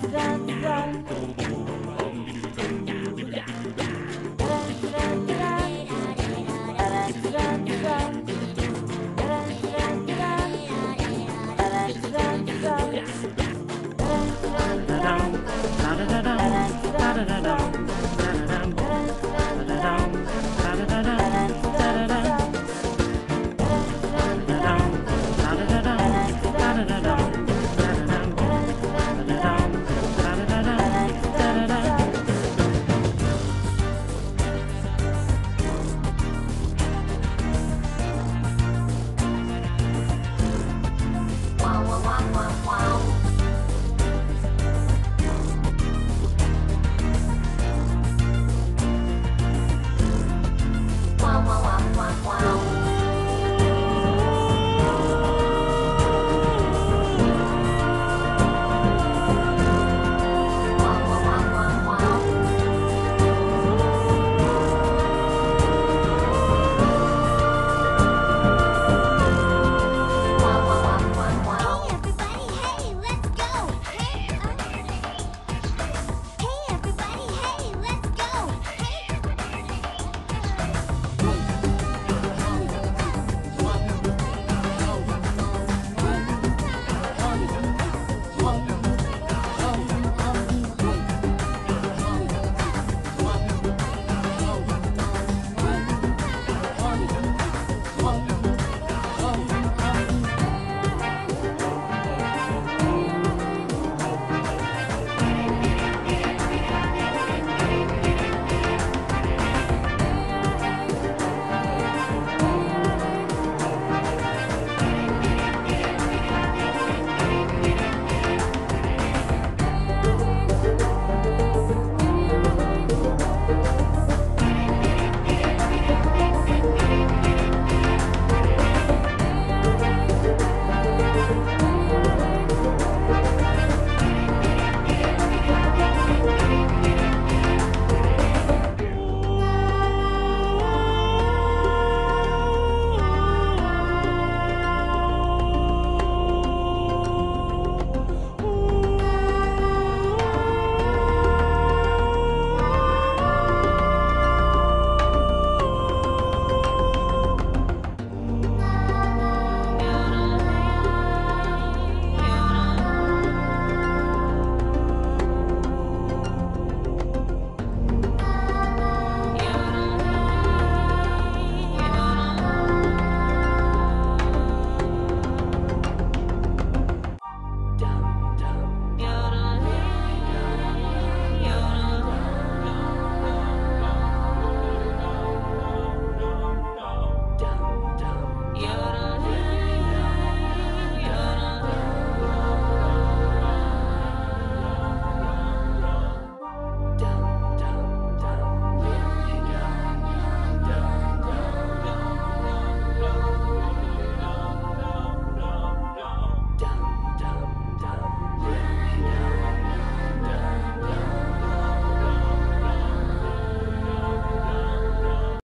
dun, dun.